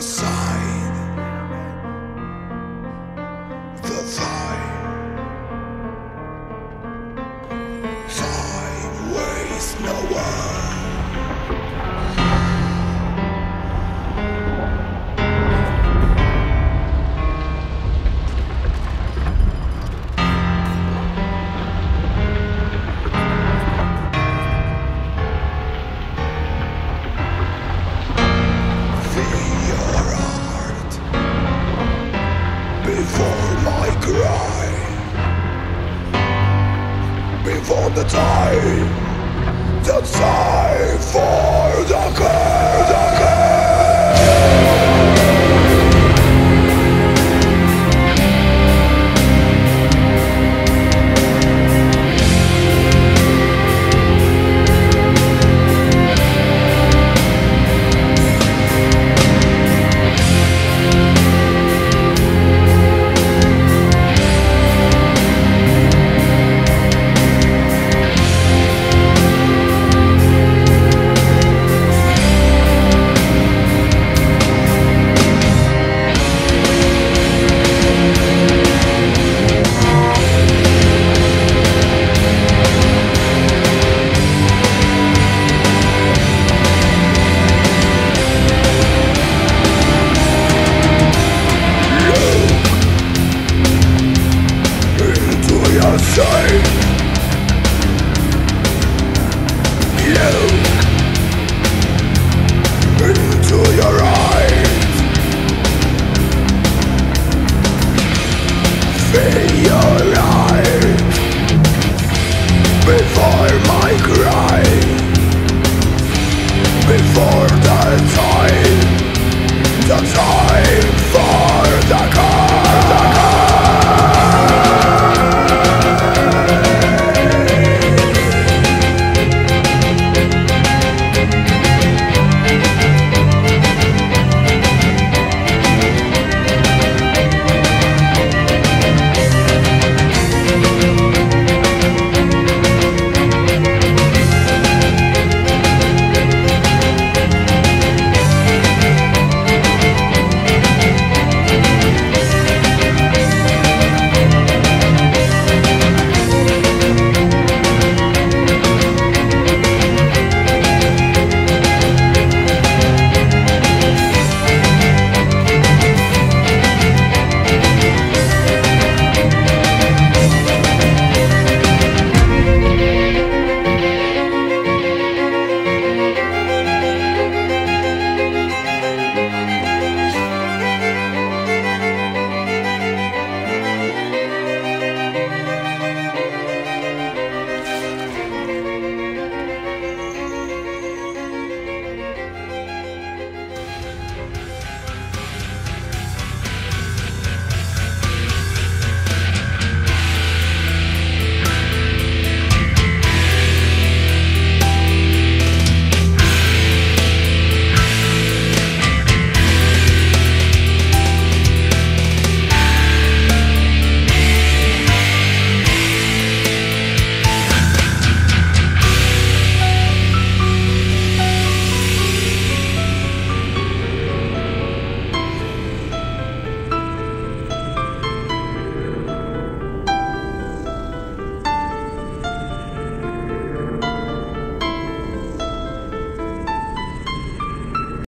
aside. cry before the time that I fall. the time The time.